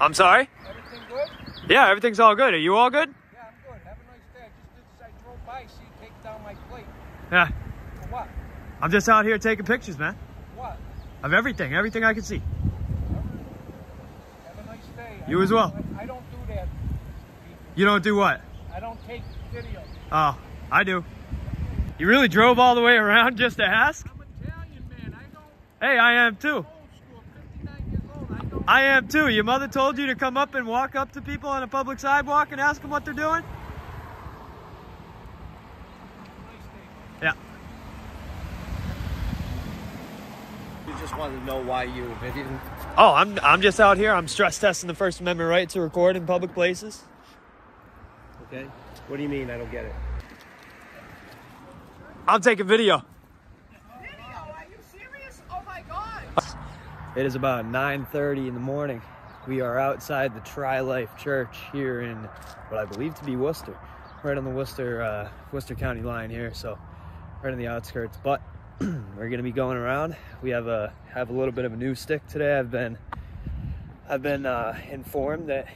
I'm sorry? Everything good? Yeah, everything's all good. Are you all good? Yeah, I'm good. Have a nice day. I just did this. I drove by, see you take down my plate. Yeah. For what? I'm just out here taking pictures, man. What? Of everything, everything I can see. Have a nice day. I You as well. I, I don't do that. You don't do what? I don't take video. Oh, I do. You really drove all the way around just to ask? I'm Italian, man. I don't Hey, I am too. I am too. Your mother told you to come up and walk up to people on a public sidewalk and ask them what they're doing? Yeah. You just want to know why you videoing. Oh, I'm I'm just out here. I'm stress testing the First Amendment right to record in public places. Okay. What do you mean? I don't get it. I'm taking. Video? Are you serious? Oh my god! It is about 9:30 in the morning. We are outside the Tri Life Church here in what I believe to be Worcester, right on the Worcester uh, Worcester County line here. So, right on the outskirts. But we're gonna be going around. We have a have a little bit of a new stick today. I've been I've been uh, informed that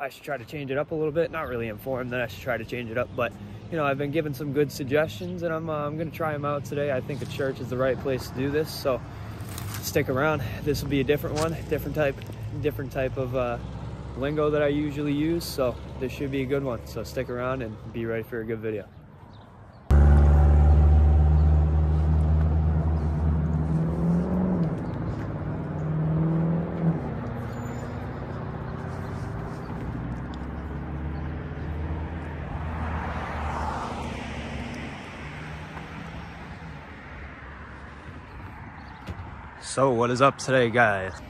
I should try to change it up a little bit. Not really informed that I should try to change it up, but you know I've been given some good suggestions, and I'm uh, I'm gonna try them out today. I think a church is the right place to do this. So stick around. This will be a different one, different type, different type of uh, lingo that I usually use. So this should be a good one. So stick around and be ready for a good video. So what is up today, guys?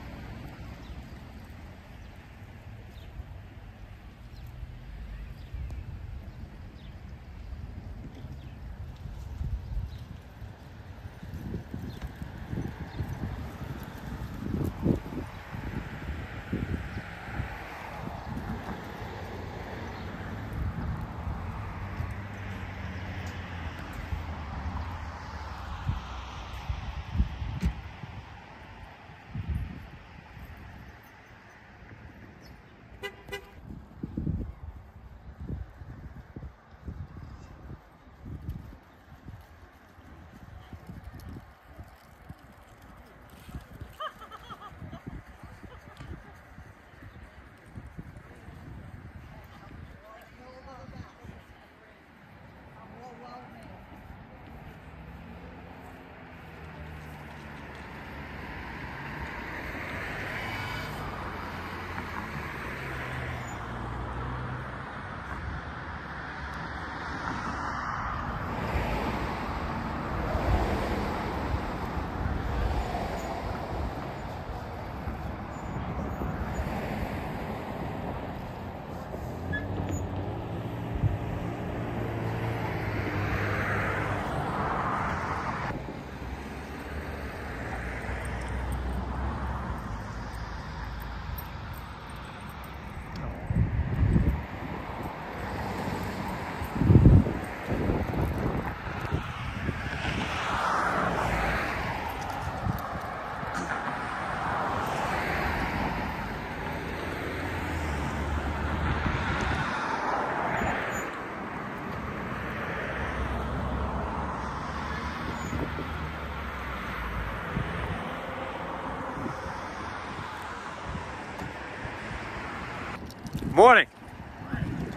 Morning.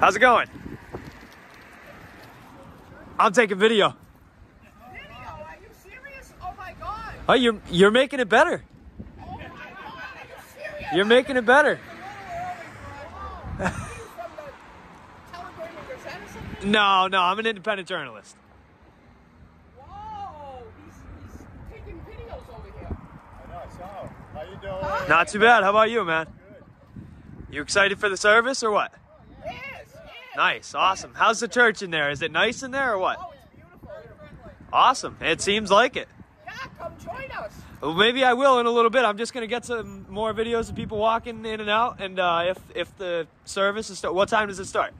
How's it going? I'm taking video. Video? Are you serious? Oh my god! Oh, you're you're making it better. Oh my god! Are you serious? You're making it better. From the Telegram Gazette or something? No, no, I'm an independent journalist. Whoa! He's, he's taking videos over here. I know, so, how you doing? Not too bad. How about you, man? You excited for the service or what? Yes, yes. Nice, awesome. How's the church in there? Is it nice in there or what? Oh, it's beautiful. Awesome. It seems like it. Yeah, come join us. Well, maybe I will in a little bit. I'm just gonna get some more videos of people walking in and out, and uh, if if the service is start, what time does it start?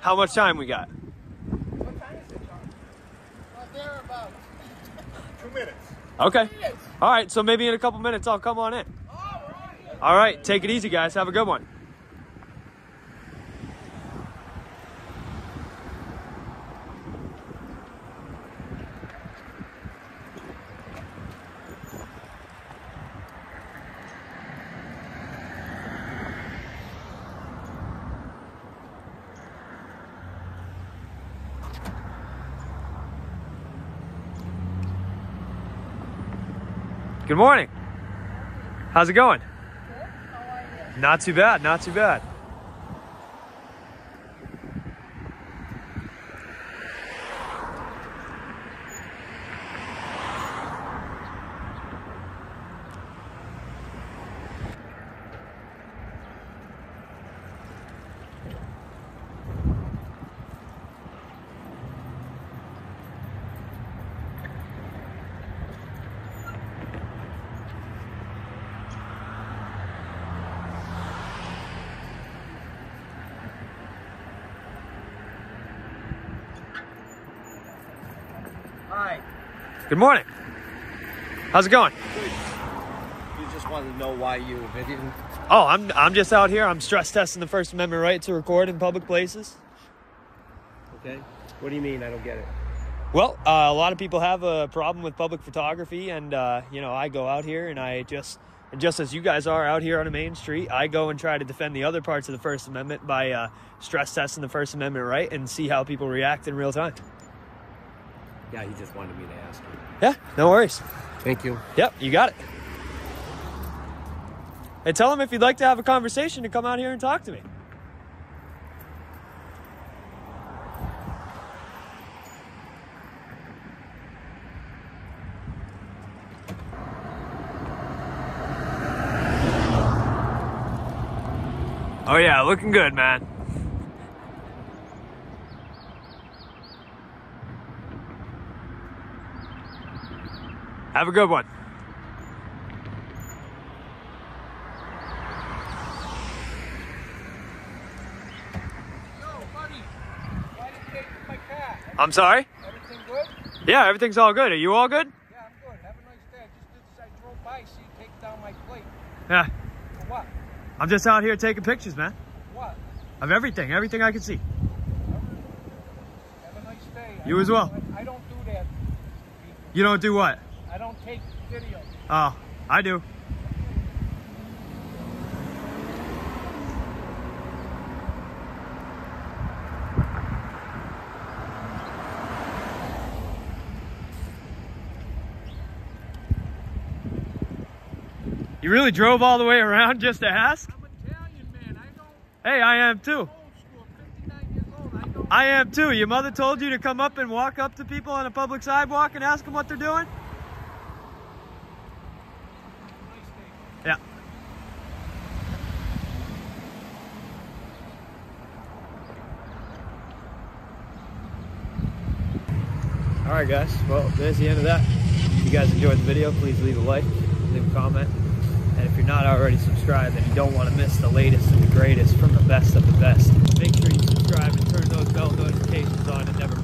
How much time we got? What time is it, John? Well, thereabouts. Two minutes. Okay. Yes. All right. So maybe in a couple minutes I'll come on in. All right. All right, take it easy, guys. Have a good one. Good morning. How's it going? Not too bad, not too bad. Hi. Good morning. How's it going? You just wanted to know why you videoed. Oh, I'm I'm just out here. I'm stress testing the First Amendment right to record in public places. Okay. What do you mean? I don't get it. Well, uh, a lot of people have a problem with public photography, and uh, you know, I go out here and I just, and just as you guys are out here on a main street, I go and try to defend the other parts of the First Amendment by uh, stress testing the First Amendment right and see how people react in real time. Yeah, he just wanted me to ask you. Yeah, no worries. Thank you. Yep, you got it. Hey, tell him if you'd like to have a conversation to come out here and talk to me. Oh yeah, looking good, man. Have a good one. Yo, buddy. Why did you take my car? I'm sorry? Everything good? Yeah, everything's all good. Are you all good? Yeah, I'm good. Have a nice day. I just did this. I drove by, see you take down my plate. Yeah. For what? I'm just out here taking pictures, man. What? Of everything, everything I can see. Have a nice day. I You as well. I, I don't do that. You don't do what? I don't take video. Oh, I do. You really drove all the way around just to ask? I'm Italian, man. I Hey, I am too. school. 59 years old. I. I am too. Your mother told you to come up and walk up to people on a public sidewalk and ask them what they're doing? Yeah. All right, guys. Well, there's the end of that. If you guys enjoyed the video, please leave a like, leave a comment. And if you're not already subscribed and you don't want to miss the latest and the greatest from the best of the best, make sure you subscribe and turn those bell notifications on and never